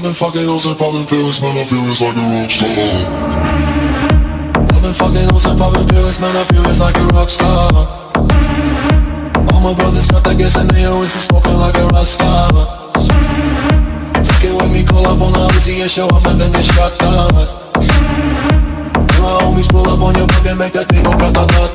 I've been fucking hoes and popping pills, man, I feel it's like a rock star. I've been fucking hoes and popping pills, man, I feel it's like a rock star. All my brothers got that gas and they always be smoking like a rock star. Fucking with me, call up on the Uzi and show up and then get shot down. And my homies pull up on your